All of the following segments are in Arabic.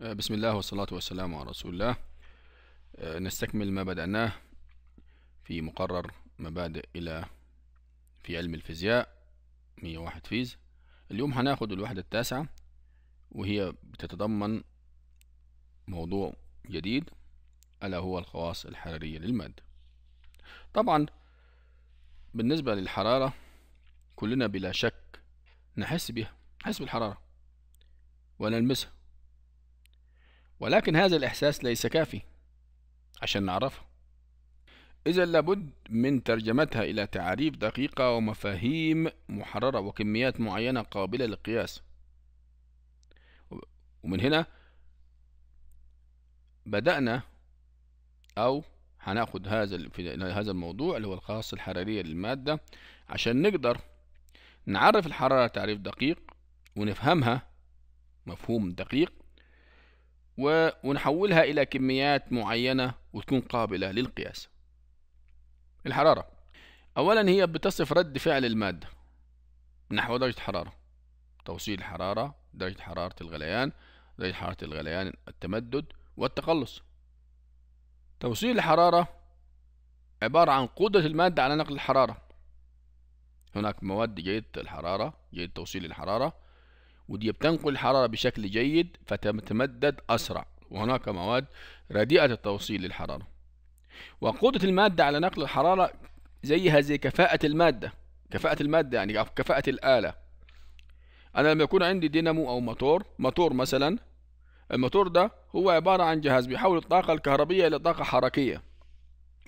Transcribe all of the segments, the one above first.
بسم الله والصلاة والسلام على رسول الله. آه، نستكمل ما بدأناه في مقرر مبادئ إلى في علم الفيزياء 101 فيز. اليوم هناخد الوحدة التاسعة وهي بتتضمن موضوع جديد ألا هو الخواص الحرارية للمادة. طبعا بالنسبة للحرارة كلنا بلا شك نحس بها نحس بالحرارة ونلمسها. ولكن هذا الإحساس ليس كافي عشان نعرفها إذا لابد من ترجمتها إلى تعاريف دقيقة ومفاهيم محررة وكميات معينة قابلة للقياس. ومن هنا بدأنا أو هناخد هذا في هذا الموضوع اللي هو الخاص الحرارية للمادة عشان نقدر نعرف الحرارة تعريف دقيق ونفهمها مفهوم دقيق ونحولها إلى كميات معينة وتكون قابلة للقياس. الحرارة. أولا هي بتصف رد فعل المادة. نحو درجة حرارة توصيل الحرارة درجة حرارة الغليان درجة حرارة الغليان التمدد والتقلص. توصيل الحرارة عبارة عن قدرة المادة على نقل الحرارة. هناك مواد جيدة الحرارة جيد توصيل الحرارة ودي بتنقل الحرارة بشكل جيد فتتمدد أسرع وهناك مواد رديئة التوصيل للحرارة. وقدرة المادة على نقل الحرارة زيها زي كفاءة المادة. كفاءة المادة يعني كفاءة الآلة. أنا لما يكون عندي دينامو أو موتور موتور مثلا الموتور ده هو عبارة عن جهاز بيحول الطاقة الكهربية إلى طاقة حركية.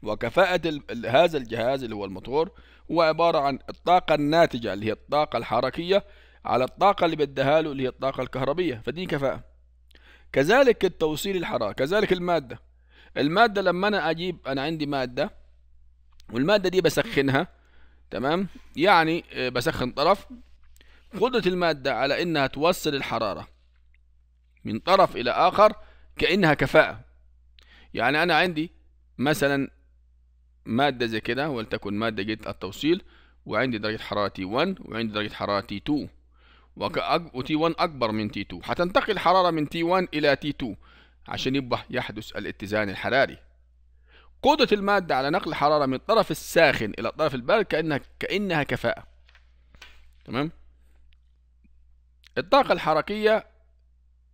وكفاءة هذا الجهاز اللي هو الموتور هو عبارة عن الطاقة الناتجة اللي هي الطاقة الحركية على الطاقة اللي بديها له اللي هي الطاقة الكهربية. فدي كفاءة. كذلك التوصيل الحرارة كذلك المادة. المادة لما أنا أجيب أنا عندي مادة والمادة دي بسخنها تمام؟ يعني آه، بسخن طرف. قدرة المادة على إنها توصل الحرارة من طرف إلى آخر كأنها كفاءة. يعني أنا عندي مثلا مادة زي كده ولتكن مادة جيدة التوصيل وعندي درجة حرارة T 1 وعندي درجة حرارة T 2 و T 1 أكبر من T 2 هتنتقل الحرارة من T 1 إلى T 2 عشان يبقى يحدث الاتزان الحراري. قدرة المادة على نقل الحرارة من الطرف الساخن إلى الطرف البارد كأنها كأنها كفاءة. تمام؟ الطاقة الحركية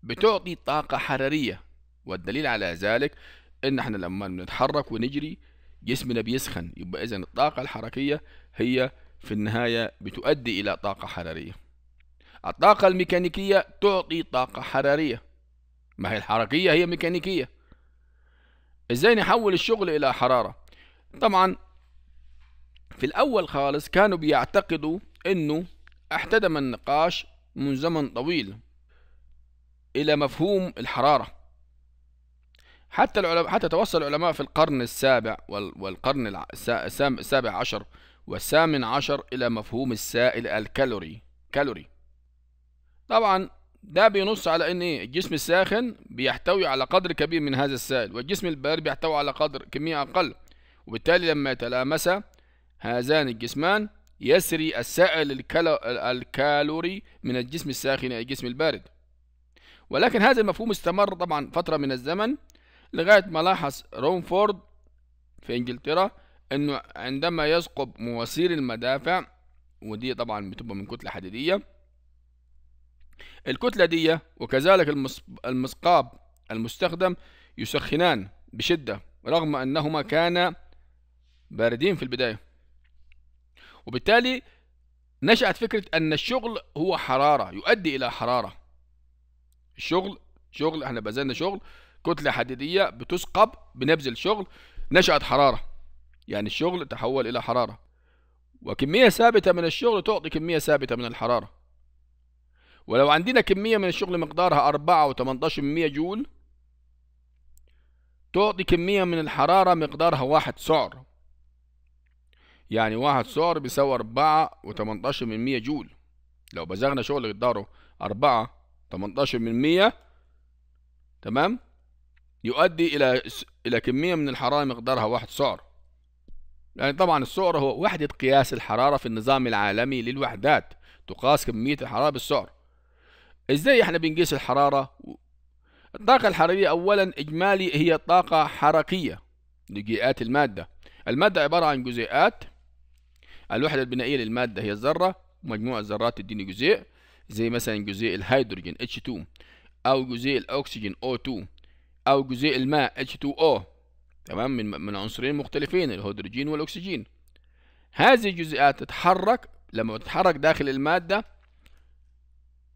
بتعطي طاقة حرارية والدليل على ذلك إن إحنا لما بنتحرك ونجري جسمنا بيسخن. يبقى إذا الطاقة الحركية هي في النهاية بتؤدي إلى طاقة حرارية. الطاقة الميكانيكية تعطي طاقة حرارية. ما هي الحركية؟ هي ميكانيكية. إزاي نحول الشغل إلى حرارة؟ طبعا في الأول خالص كانوا بيعتقدوا إنه احتدم النقاش من زمن طويل إلى مفهوم الحرارة. حتى العلماء حتى توصل العلماء في القرن السابع وال- والقرن السابع عشر والثامن عشر إلى مفهوم السائل الكالوري كالوري. طبعا ده بينص على إن إيه؟ الجسم الساخن بيحتوي على قدر كبير من هذا السائل والجسم البارد بيحتوي على قدر كمية أقل. وبالتالي لما يتلامسا هذان الجسمان يسري السائل الكالو- الكالوري من الجسم الساخن إلى الجسم البارد. ولكن هذا المفهوم استمر طبعا فترة من الزمن لغاية ما لاحظ رومفورد في إنجلترا إنه عندما يثقب مواسير المدافع ودي طبعا بتبقى من كتلة حديدية الكتلة دي وكذلك المثقاب المستخدم يسخنان بشدة رغم أنهما كانا باردين في البداية. وبالتالي نشأت فكرة أن الشغل هو حرارة يؤدي إلى حرارة. الشغل شغل إحنا بذلنا شغل كتلة حديدية بتثقب بنبذل شغل نشأت حرارة. يعني الشغل تحول إلى حرارة. وكمية ثابتة من الشغل تعطي كمية ثابتة من الحرارة. ولو عندنا كمية من الشغل مقدارها أربعة وتمنتاشر من مية جول تعطي كمية من الحرارة مقدارها واحد سعر يعني واحد سعر بيساوي أربعة وتمنتاشر من مية جول. لو بزغنا شغل مقداره أربعة تمنتاشر من مية تمام؟ يؤدي إلى إلى كمية من الحرارة مقدارها واحد سعر يعني طبعا السعر هو وحدة قياس الحرارة في النظام العالمي للوحدات تقاس كمية الحرارة بالسعر إزاي إحنا بنقيس الحرارة؟ الطاقة الحرارية أولا إجمالي هي طاقة حركية لجزيئات المادة. المادة عبارة عن جزيئات. الوحدة البنائية للمادة هي الذرة مجموع الذرات تديني جزيء زي مثلا جزيء الهيدروجين H2 أو جزيء الأكسجين O2 أو جزيء الماء H2O تمام؟ من من عنصرين مختلفين الهيدروجين والأكسجين. هذه الجزيئات تتحرك لما تتحرك داخل المادة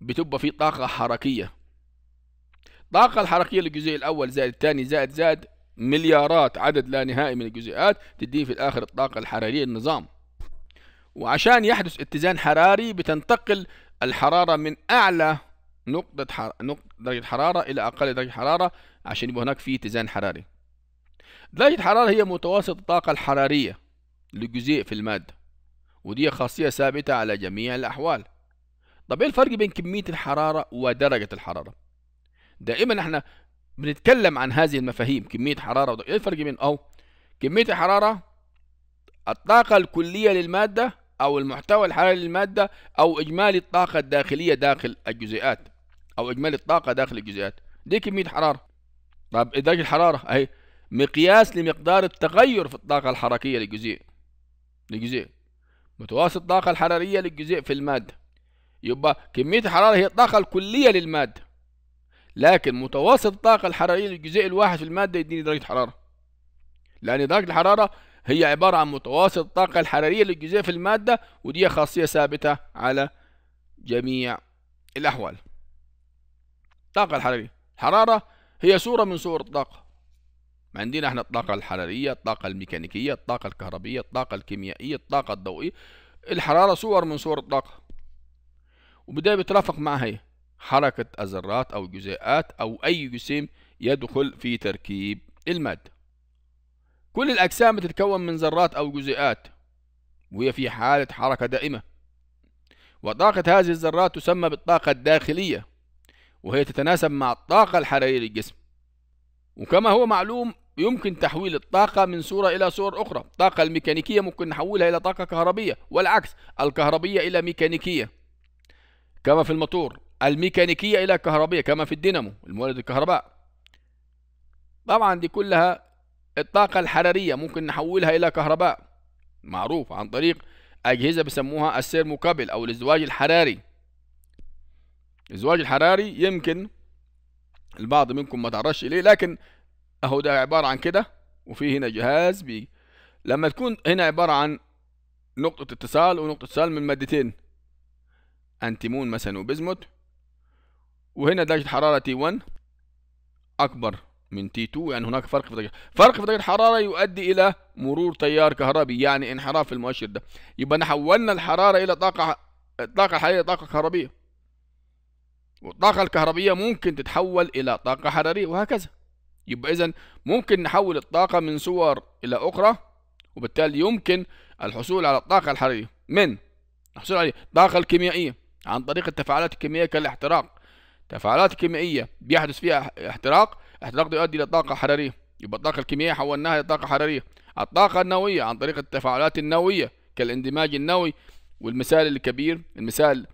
بتبقى في طاقة حركية. الطاقة الحركية للجزيء الأول زائد الثاني زائد زائد مليارات عدد لا نهائي من الجزيئات تديني في الآخر الطاقة الحرارية للنظام وعشان يحدث اتزان حراري بتنتقل الحرارة من أعلى نقطة, حر... نقطة درجة حرارة إلى أقل درجة حرارة عشان يبقى هناك في اتزان حراري. درجة الحرارة هي متوسط الطاقة الحرارية للجزيء في المادة ودي خاصية ثابتة على جميع الأحوال. طب إيه الفرق بين كمية الحرارة ودرجة الحرارة؟ دائما إحنا بنتكلم عن هذه المفاهيم كمية حرارة ودرجة. إيه الفرق بين أو كمية الحرارة الطاقة الكلية للمادة أو المحتوى الحراري للمادة أو إجمالي الطاقة الداخلية داخل الجزيئات أو إجمالي الطاقة داخل الجزيئات. دي كمية حرارة. طب درجة الحرارة؟ أهي مقياس لمقدار التغير في الطاقة الحركية للجزيء للجزيء. متوسط الطاقة الحرارية للجزيء في المادة. يبقى كمية الحرارة هي الطاقة الكلية للمادة. لكن متوسط الطاقة الحرارية للجزيء الواحد في المادة يديني درجة حرارة. لأن درجة الحرارة هي عبارة عن متوسط الطاقة الحرارية للجزيء في المادة ودي خاصية ثابتة على جميع الأحوال. الطاقة الحرارية. الحرارة هي صورة من صور الطاقة. عندنا إحنا الطاقة الحرارية الطاقة الميكانيكية الطاقة الكهربية الطاقة الكيميائية الطاقة الضوئية. الحرارة صور من صور الطاقة. وبدأ بيترافق معها حركة الذرات أو الجزيئات أو أي جسيم يدخل في تركيب المادة. كل الأجسام بتتكون من ذرات أو جزيئات وهي في حالة حركة دائمة. وطاقة هذه الذرات تسمى بالطاقة الداخلية وهي تتناسب مع الطاقة الحرارية للجسم. وكما هو معلوم يمكن تحويل الطاقة من صورة إلى صور أخرى. الطاقة الميكانيكية ممكن نحولها إلى طاقة كهربية والعكس الكهربية إلى ميكانيكية. كما في الموتور الميكانيكية إلى كهربية كما في الدينامو المولد الكهرباء. طبعا دي كلها الطاقة الحرارية ممكن نحولها إلى كهرباء. معروف عن طريق أجهزة بيسموها ال thermocouple أو الازدواج الحراري. الازدواج الحراري يمكن البعض منكم ما تعرفش ليه لكن أهو ده عبارة عن كده وفي هنا جهاز بي. لما تكون هنا عبارة عن نقطة اتصال ونقطة اتصال من مادتين أنتيمون مثلا وبزموت وهنا درجة حرارة T 1 أكبر من تي 2 يعني هناك فرق في درجة. فرق في درجة الحرارة يؤدي إلى مرور تيار كهربي يعني انحراف في المؤشر ده. يبقى نحولنا الحرارة إلى طاقة الطاقة الحرارية طاقة كهربية. والطاقة الكهربية ممكن تتحول إلى طاقة حرارية وهكذا. يبقى إذا ممكن نحول الطاقة من صور إلى أخرى وبالتالي يمكن الحصول على الطاقة الحرارية. من؟ الحصول على الطاقة الكيميائية. عن طريق التفاعلات الكيميائية كالاحتراق. تفاعلات كيميائية بيحدث فيها احتراق احتراق ده يؤدي إلى طاقة حرارية. يبقى الطاقة الكيميائية حولناها إلى طاقة حرارية. الطاقة النووية عن طريق التفاعلات النووية كالاندماج النووي والمثال الكبير المثال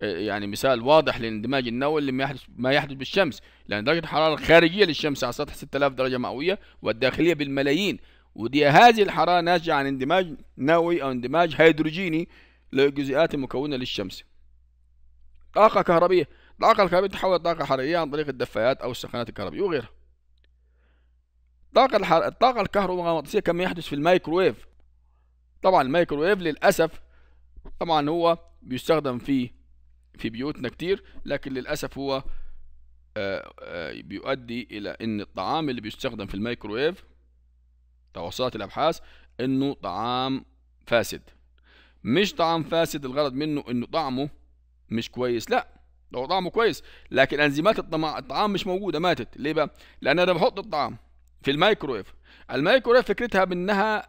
يعني مثال واضح للاندماج النووي اللي ما يحدث ما يحدث بالشمس. لأن درجة الحرارة الخارجية للشمس على سطح 6000 درجة مئوية والداخلية بالملايين. ودي هذه الحرارة ناتجة عن اندماج نووي أو اندماج هيدروجيني للجزيئات المكونه للشمس. طاقة كهربية. الطاقه الكهربائيه تتحول طاقة حرارية عن طريق الدفايات أو السخانات الكهربائيه وغيرها. الطاقه الحر... الطاقه الكهرومغناطيسية كما يحدث في الميكروويف؟ طبعا الميكروويف للأسف طبعا هو بيستخدم في في بيوتنا كتير لكن للأسف هو آآ آآ بيؤدي إلى أن الطعام اللي بيستخدم في الميكروويف توصلت الأبحاث أنه طعام فاسد. مش طعام فاسد الغرض منه أنه طعمه مش كويس. لا هو طعمه كويس لكن أنزيمات الطعام مش موجودة ماتت. ليه بقى؟ لأن أنا بحط الطعام في الميكروويف الميكروويف فكرتها بأنها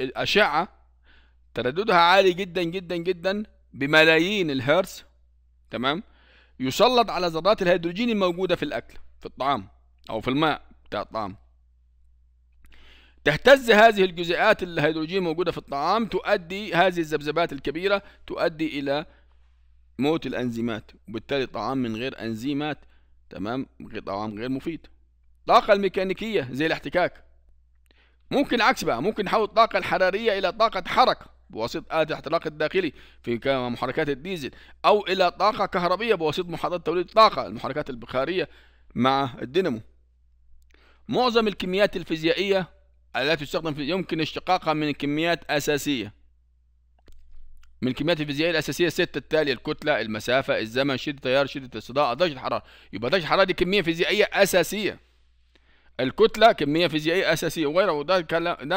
أشعة ترددها عالي جدا جدا جدا بملايين الهرتز تمام؟ يسلط على ذرات الهيدروجين الموجودة في الأكل في الطعام أو في الماء بتاع الطعام. تهتز هذه الجزيئات الهيدروجين الموجودة في الطعام تؤدي هذه الذبذبات الكبيرة تؤدي إلى موت الأنزيمات وبالتالي الطعام من غير أنزيمات تمام؟ طبعا غير مفيد. الطاقة الميكانيكية زي الاحتكاك. ممكن عكس بقى ممكن نحول الطاقة الحرارية إلى طاقة حركة بواسطة آلة الاحتراق الداخلي في محركات الديزل أو إلى طاقة كهربية بواسطة محطات توليد الطاقة المحركات البخارية مع الدينامو. معظم الكميات الفيزيائية التي تستخدم في يمكن اشتقاقها من كميات أساسية. من الكميات الفيزيائية الأساسية الستة التالية الكتلة المسافة الزمن شدة التيار شدة الصداع درجة الحرارة. يبقى درجة الحرارة دي كمية فيزيائية أساسية. الكتلة كمية فيزيائية أساسية. وغيره وده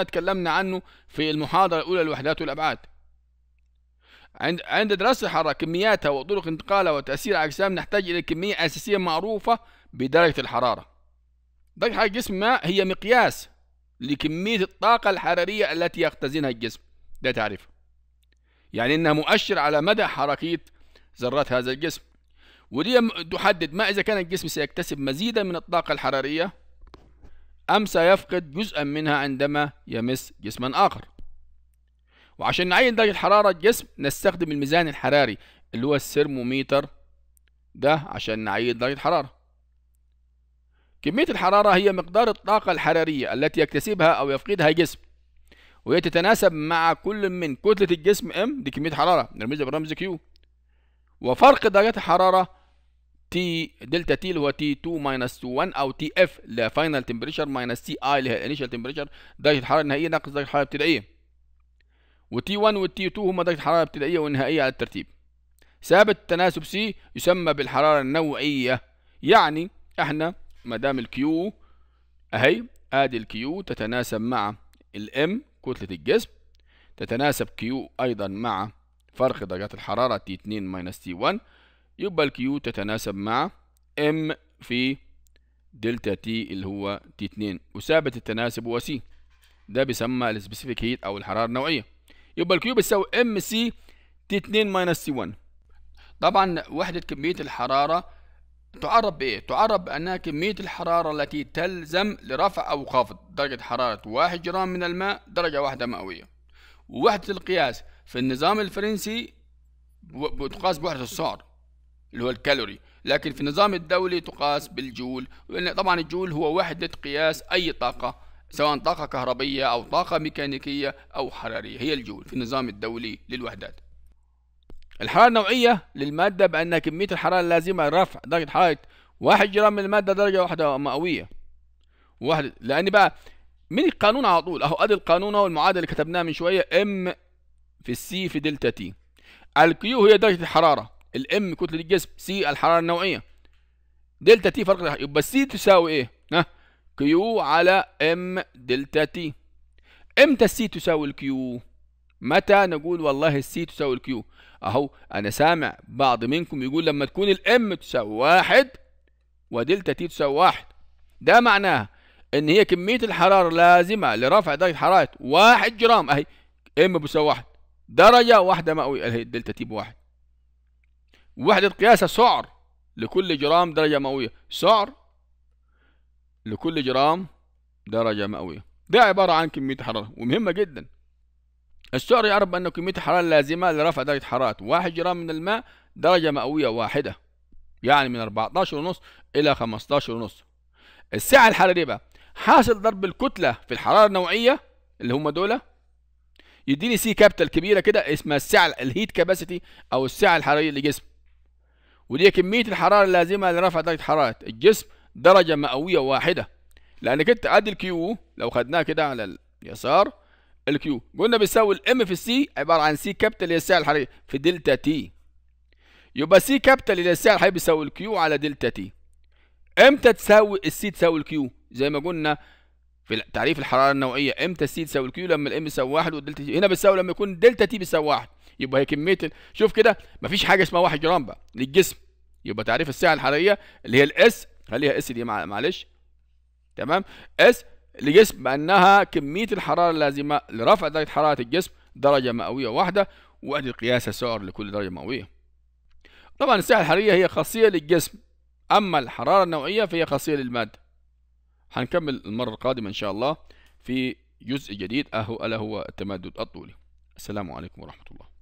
تكلمنا عنه في المحاضرة الأولى الوحدات والأبعاد. عند عند دراسة الحرارة كمياتها وطرق انتقالها وتأثير على الأجسام نحتاج إلى كمية أساسية معروفة بدرجة الحرارة. درجة حرارة الجسم ما هي مقياس لكمية الطاقة الحرارية التي يختزنها الجسم. ده تعريف يعني إنها مؤشر على مدى حركية ذرات هذا الجسم. ودي تحدد ما إذا كان الجسم سيكتسب مزيدا من الطاقة الحرارية أم سيفقد جزءا منها عندما يمس جسما آخر. وعشان نعين درجة حرارة الجسم نستخدم الميزان الحراري اللي هو السيرموميتر ده عشان نعين درجة حرارة. كمية الحرارة هي مقدار الطاقة الحرارية التي يكتسبها أو يفقدها جسم. وهي تتناسب مع كل من كتلة الجسم m دي كمية حرارة نرمزها بالرمز Q وفرق درجات الحرارة T delta T اللي هو T 2 minus 1 أو T f ل final temperature minus i اللي هي ال initial temperature درجة الحرارة النهائية ناقص درجة الحرارة الابتدائية. و T 1 وال T 2 هما درجة الحرارة الابتدائية والنهائية على الترتيب. ثابت التناسب C يسمى بالحرارة النوعية. يعني إحنا ما دام ال Q أهي آدي ال Q تتناسب مع ال m كتلة الجسم تتناسب Q أيضا مع فرق درجات الحرارة T 2 minus T 1 يبقى ال Q تتناسب مع m في delta T اللي هو T 2 وثابت التناسب هو C ده بيسمى ال specific heat أو الحرارة النوعية. يبقى ال Q بتساوي m C T 2 minus T 1 طبعا وحدة كمية الحرارة تعرف بإيه؟ تعرف بأنها كمية الحرارة التي تلزم لرفع أو خفض. درجة حرارة واحد جرام من الماء درجة واحدة مئوية. ووحدة القياس في النظام الفرنسي تقاس بوحدة السعر اللي هو الكالوري. لكن في النظام الدولي تقاس بالجول. لأن طبعا الجول هو وحدة قياس أي طاقة سواء طاقة كهربية أو طاقة ميكانيكية أو حرارية. هي الجول في النظام الدولي للوحدات. الحرارة النوعية للمادة بأن كمية الحرارة اللازمة لرفع درجة حرارة واحد جرام من المادة درجة واحدة مئوية واحد لأن بقى من القانون على طول أهو أدي القانون أهو المعادلة اللي كتبناها من شوية m في ال C في delta T ال Q هي درجة الحرارة ال m كتلة الجسم C الحرارة النوعية delta T فرق يبقى ال C تساوي إيه؟ ها Q على m delta T إمتى ال C تساوي ال Q؟ متى نقول والله ال C تساوي ال Q؟ أهو أنا سامع بعض منكم يقول لما تكون ال m تساوي واحد و delta T تساوي واحد. ده معناه إن هي كمية الحرارة لازمة لرفع درجة حرارة واحد جرام. أهي m بيساوي واحد. درجة واحدة مئوية أهي ال delta T بواحد. وحدة قياسها سعر لكل جرام درجة مئوية سعر لكل جرام درجة مئوية ده عبارة عن كمية حرارة ومهمة جدا. السعر يعرف بأن كمية الحرارة اللازمة لرفع درجة حرارة واحد جرام من الماء درجة مئوية واحدة يعني من 14 ونص إلى 15 ونص. السعة الحرارية بقى حاصل ضرب الكتلة في الحرارة النوعية اللي هم دول. يديني C capital كبيرة كده اسمها السعة ال heat capacity أو السعة الحرارية للجسم ودي كمية الحرارة اللازمة لرفع درجة حرارة الجسم درجة مئوية واحدة. لأنك أنت أدي ال Q لو خدناها كده على اليسار ال Q قلنا بيساوي ال m في ال C عبارة عن C capital هي السعه الحراريه في delta T يبقى C capital اللي السعه الحراريه بيساوي ال Q على delta T إمتى تساوي ال C تساوي ال Q زي ما قلنا في تعريف الحرارة النوعية إمتى ال C تساوي ال Q لما ال m يساوي واحد وال delta T هنا بيساوي لما يكون delta T بيساوي واحد. يبقى هي كمية شوف كده مفيش حاجة اسمها واحد جرام بقى للجسم. يبقى تعريف السعه الحرارية اللي هي ال S خليها S دي معلش؟ تمام؟ S لجسم بأنها كمية الحرارة اللازمة لرفع درجة حرارة الجسم درجة مئوية واحدة وحدة قياس السعر لكل درجة مئوية. طبعا السعة الحرارية هي خاصية للجسم أما الحرارة النوعية فهي خاصية للمادة. هنكمل المرة القادمة إن شاء الله في جزء جديد أهو ألا هو التمدد الطولي. السلام عليكم ورحمة الله.